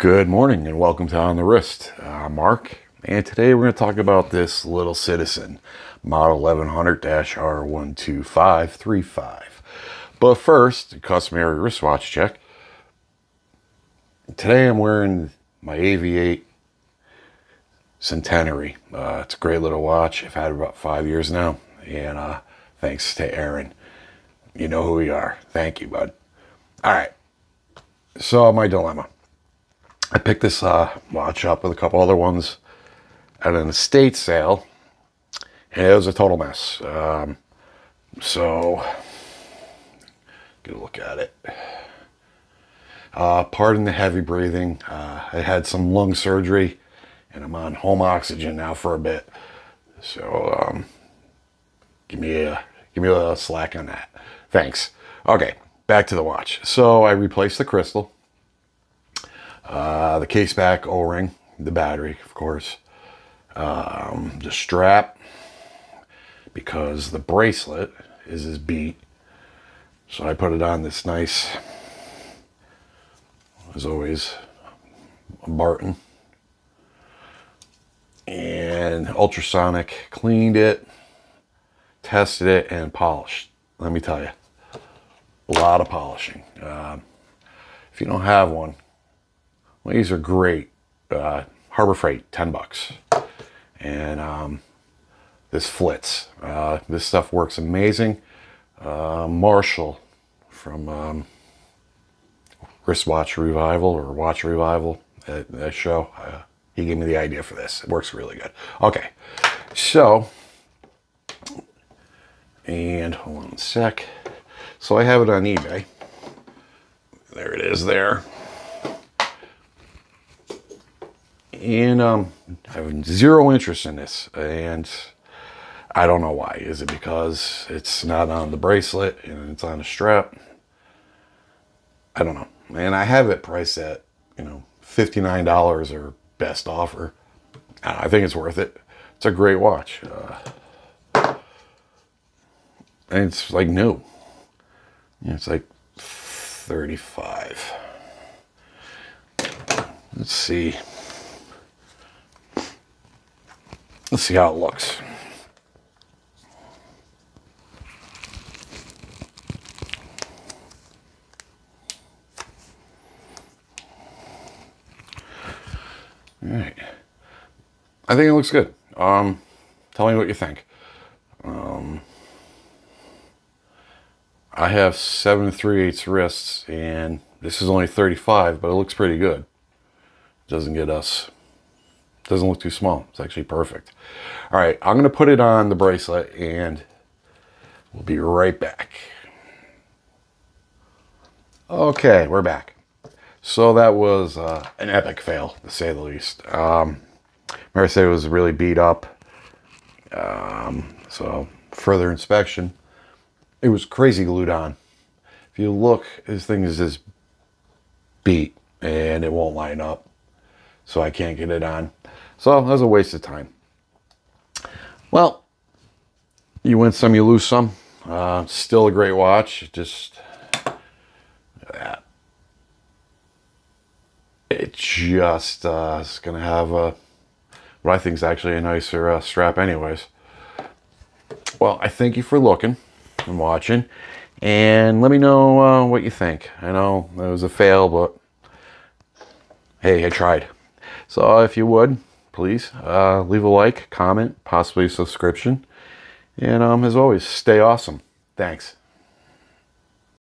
Good morning and welcome to On the Wrist. I'm Mark, and today we're going to talk about this little citizen, Model 1100-R12535. But first, customary wristwatch check. Today I'm wearing my AV8 Centenary. Uh, it's a great little watch. I've had it about five years now, and uh, thanks to Aaron. You know who we are. Thank you, bud. All right. So my dilemma. I picked this uh, watch up with a couple other ones at an estate sale, and it was a total mess. Um, so, get a look at it. Uh, pardon the heavy breathing. Uh, I had some lung surgery, and I'm on home oxygen now for a bit. So, um, give me a give me a little slack on that. Thanks. Okay, back to the watch. So I replaced the crystal uh, the case back O-ring, the battery, of course, um, the strap, because the bracelet is his beat. So I put it on this nice, as always, Barton. And ultrasonic cleaned it, tested it, and polished. Let me tell you, a lot of polishing. Um, if you don't have one, well, these are great. Uh, Harbor Freight, 10 bucks. And um, this Flitz. Uh, this stuff works amazing. Uh, Marshall from um, Wristwatch Revival or Watch Revival, that, that show, uh, he gave me the idea for this. It works really good. Okay, so, and hold on a sec. So I have it on eBay. There it is there. And um, I have zero interest in this, and I don't know why. Is it because it's not on the bracelet and it's on a strap? I don't know. And I have it priced at you know fifty nine dollars or best offer. I think it's worth it. It's a great watch. Uh, and it's like new. It's like 35. Let's see. Let's see how it looks. All right. I think it looks good. Um, tell me what you think. Um, I have 7 3 8 wrists, and this is only 35, but it looks pretty good. Doesn't get us doesn't look too small. It's actually perfect. All right, I'm to put it on the bracelet and we'll be right back. Okay, we're back. So that was uh, an epic fail, to say the least. Um, was really beat up. Um, so further inspection, it was crazy glued on. If you look, this thing is just beat and it won't line up. So I can't get it on. So that was a waste of time. Well, you win some, you lose some. Uh, still a great watch. Just that. It just uh, is going to have a, what I think is actually a nicer uh, strap anyways. Well, I thank you for looking and watching. And let me know uh, what you think. I know it was a fail, but hey, I tried. So if you would, please uh, leave a like, comment, possibly a subscription. And um, as always, stay awesome. Thanks.